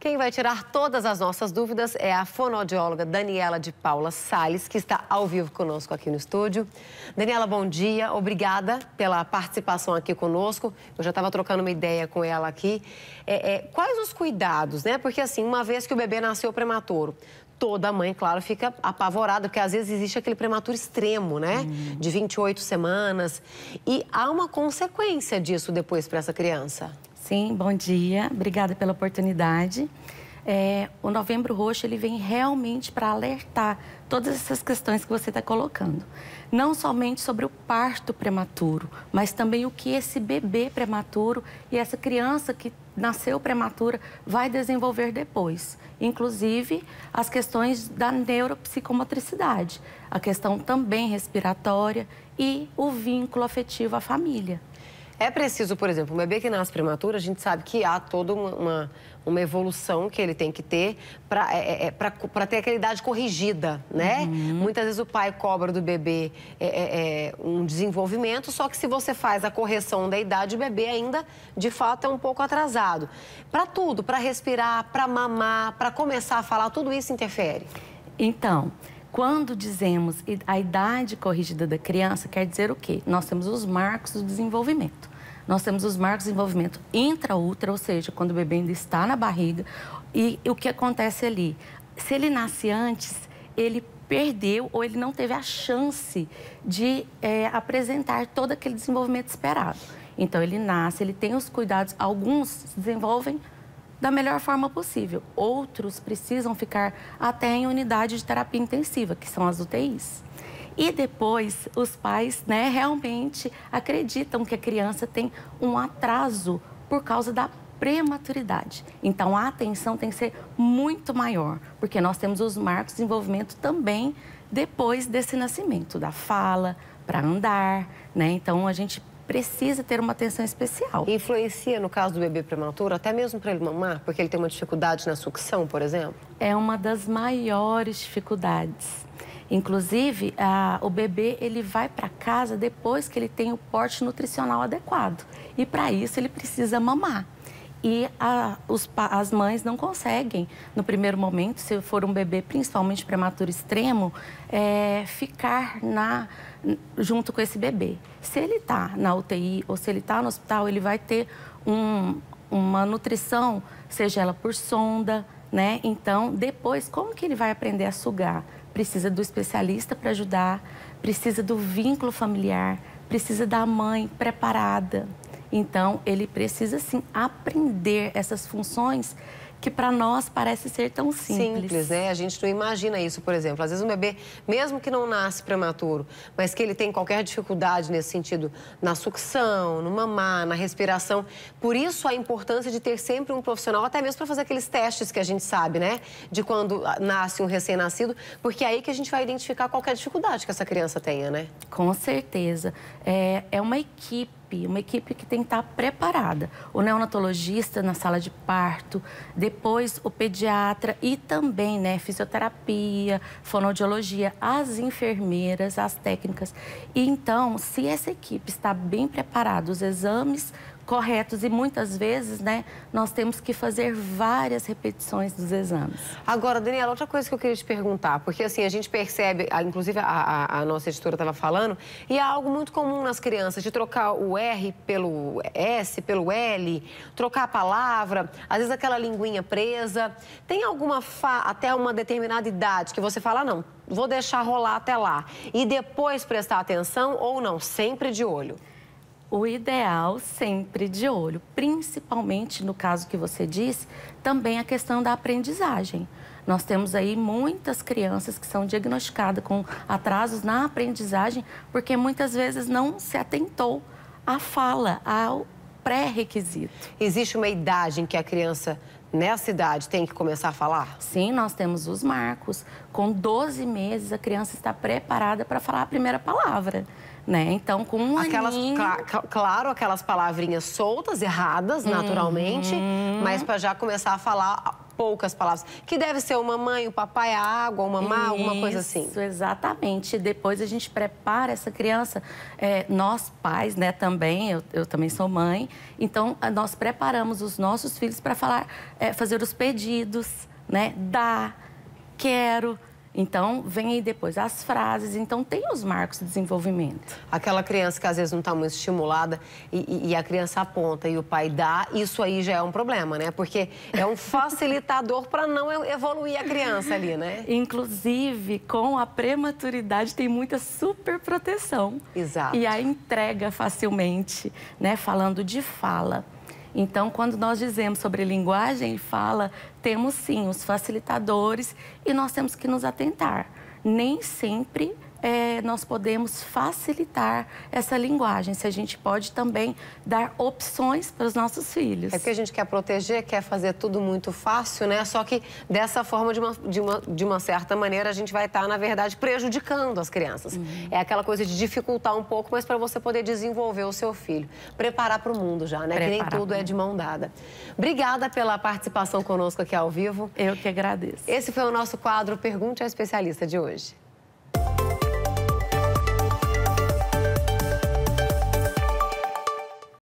Quem vai tirar todas as nossas dúvidas é a fonoaudióloga Daniela de Paula Sales, que está ao vivo conosco aqui no estúdio. Daniela, bom dia. Obrigada pela participação aqui conosco. Eu já estava trocando uma ideia com ela aqui. É, é, quais os cuidados, né? Porque assim, uma vez que o bebê nasceu prematuro, toda mãe, claro, fica apavorada, porque às vezes existe aquele prematuro extremo, né? Hum. De 28 semanas. E há uma consequência disso depois para essa criança. Sim, bom dia. Obrigada pela oportunidade. É, o Novembro Roxo ele vem realmente para alertar todas essas questões que você está colocando. Não somente sobre o parto prematuro, mas também o que esse bebê prematuro e essa criança que nasceu prematura vai desenvolver depois. Inclusive as questões da neuropsicomotricidade, a questão também respiratória e o vínculo afetivo à família. É preciso, por exemplo, um bebê que nasce prematuro, a gente sabe que há toda uma, uma, uma evolução que ele tem que ter para é, é, é ter aquela idade corrigida, né? Uhum. Muitas vezes o pai cobra do bebê é, é, é, um desenvolvimento, só que se você faz a correção da idade, o bebê ainda, de fato, é um pouco atrasado. Para tudo, para respirar, para mamar, para começar a falar, tudo isso interfere? Então... Quando dizemos a idade corrigida da criança, quer dizer o quê? Nós temos os marcos do desenvolvimento. Nós temos os marcos de desenvolvimento intraútero, ou seja, quando o bebê ainda está na barriga. E o que acontece ali? Se ele nasce antes, ele perdeu ou ele não teve a chance de é, apresentar todo aquele desenvolvimento esperado. Então, ele nasce, ele tem os cuidados, alguns se desenvolvem da melhor forma possível. Outros precisam ficar até em unidade de terapia intensiva, que são as UTIs. E depois, os pais né, realmente acreditam que a criança tem um atraso por causa da prematuridade. Então, a atenção tem que ser muito maior, porque nós temos os marcos de desenvolvimento também depois desse nascimento, da fala, para andar, né? Então, a gente precisa ter uma atenção especial. Influencia no caso do bebê prematuro, até mesmo para ele mamar, porque ele tem uma dificuldade na sucção, por exemplo? É uma das maiores dificuldades. Inclusive, a, o bebê ele vai para casa depois que ele tem o porte nutricional adequado. E para isso ele precisa mamar e a, os, as mães não conseguem, no primeiro momento, se for um bebê principalmente prematuro extremo, é, ficar na, junto com esse bebê. Se ele está na UTI ou se ele está no hospital, ele vai ter um, uma nutrição, seja ela por sonda, né? Então, depois, como que ele vai aprender a sugar? Precisa do especialista para ajudar, precisa do vínculo familiar, precisa da mãe preparada, então, ele precisa, sim, aprender essas funções que para nós parece ser tão simples. Simples, né? A gente não imagina isso, por exemplo. Às vezes um bebê, mesmo que não nasce prematuro, mas que ele tem qualquer dificuldade nesse sentido, na sucção, no mamar, na respiração. Por isso a importância de ter sempre um profissional, até mesmo para fazer aqueles testes que a gente sabe, né? De quando nasce um recém-nascido, porque é aí que a gente vai identificar qualquer dificuldade que essa criança tenha, né? Com certeza. É, é uma equipe equipe, uma equipe que tem que estar preparada. O neonatologista na sala de parto, depois o pediatra e também, né, fisioterapia, fonoaudiologia, as enfermeiras, as técnicas. E então, se essa equipe está bem preparada, os exames corretos e muitas vezes, né, nós temos que fazer várias repetições dos exames. Agora, Daniela, outra coisa que eu queria te perguntar, porque assim, a gente percebe, inclusive a, a, a nossa editora estava falando, e é algo muito comum nas crianças, de trocar o R pelo S, pelo L, trocar a palavra, às vezes aquela linguinha presa. Tem alguma, fa... até uma determinada idade, que você fala, não, vou deixar rolar até lá, e depois prestar atenção ou não, sempre de olho? O ideal sempre de olho, principalmente no caso que você disse, também a questão da aprendizagem. Nós temos aí muitas crianças que são diagnosticadas com atrasos na aprendizagem porque muitas vezes não se atentou à fala, ao pré-requisito. Existe uma idade em que a criança nessa idade tem que começar a falar? Sim, nós temos os marcos. Com 12 meses, a criança está preparada para falar a primeira palavra né? Então, com um aquelas, aninho... cl claro, aquelas palavrinhas soltas, erradas, uhum. naturalmente, mas para já começar a falar poucas palavras. Que deve ser o mamãe, o papai, a água, o mamá, Isso, alguma coisa assim. Isso, exatamente. Depois a gente prepara essa criança. É, nós, pais, né, também, eu, eu, também sou mãe. Então, nós preparamos os nossos filhos para falar, é, fazer os pedidos, né? Dar, quero, então, vem aí depois as frases. Então, tem os marcos de desenvolvimento. Aquela criança que às vezes não está muito estimulada e, e, a criança aponta e o pai dá, isso aí já é um problema, né? Porque é um facilitador para não evoluir a criança ali, né? Inclusive, com a prematuridade, tem muita super proteção. Exato. E a entrega facilmente, né? Falando de fala. Então, quando nós dizemos sobre linguagem e fala, temos sim os facilitadores e nós temos que nos atentar. Nem sempre é, nós podemos facilitar essa linguagem, se a gente pode também dar opções para os nossos filhos. É porque a gente quer proteger, quer fazer tudo muito fácil, né? Só que dessa forma, de uma, de uma, de uma certa maneira, a gente vai estar, na verdade, prejudicando as crianças. Uhum. É aquela coisa de dificultar um pouco, mas para você poder desenvolver o seu filho. Preparar para o mundo já, né? Preparar que nem tudo é de mão dada. Obrigada pela participação conosco aqui ao vivo. Eu que agradeço. Esse foi o nosso quadro Pergunte ao Especialista de hoje.